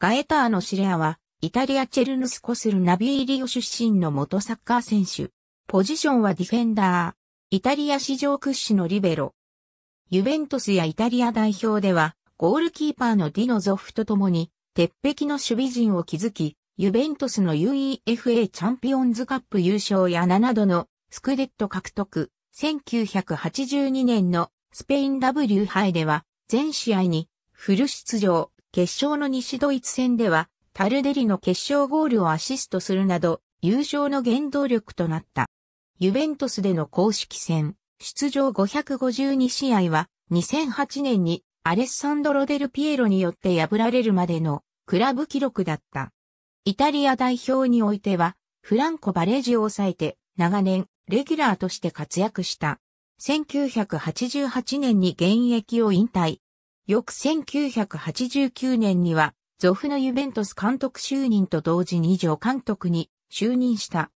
ガエターノ・シレアは、イタリアチェルヌスコスルナビーリオ出身の元サッカー選手。ポジションはディフェンダー。イタリア史上屈指のリベロ。ユベントスやイタリア代表では、ゴールキーパーのディノゾフと共に、鉄壁の守備陣を築き、ユベントスの UEFA チャンピオンズカップ優勝や7度のスクデット獲得、1982年のスペイン W 杯では全試合にフル出場、決勝の西ドイツ戦ではタルデリの決勝ゴールをアシストするなど優勝の原動力となった。ユベントスでの公式戦、出場552試合は2008年にアレッサンドロ・デル・ピエロによって破られるまでのクラブ記録だった。イタリア代表においてはフランコ・バレージを抑えて長年レギュラーとして活躍した。1988年に現役を引退。翌1989年には、ゾフのユベントス監督就任と同時に上監督に就任した。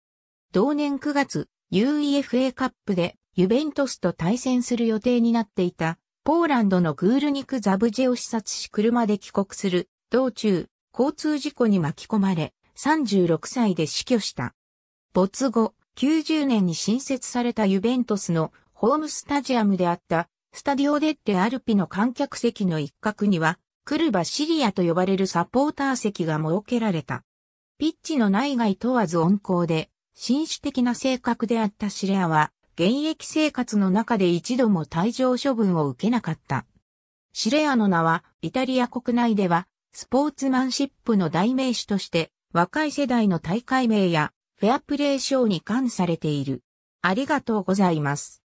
同年9月、UEFA カップでユベントスと対戦する予定になっていた、ポーランドのグールニク・ザブジェを視察し車で帰国する道中、交通事故に巻き込まれ、36歳で死去した。没後、90年に新設されたユベントスのホームスタジアムであったスタディオデッテアルピの観客席の一角には、クルバシリアと呼ばれるサポーター席が設けられた。ピッチの内外問わず温厚で、紳士的な性格であったシレアは、現役生活の中で一度も退場処分を受けなかった。シレアの名は、イタリア国内では、スポーツマンシップの代名詞として、若い世代の大会名や、フェアプレー賞に冠されている。ありがとうございます。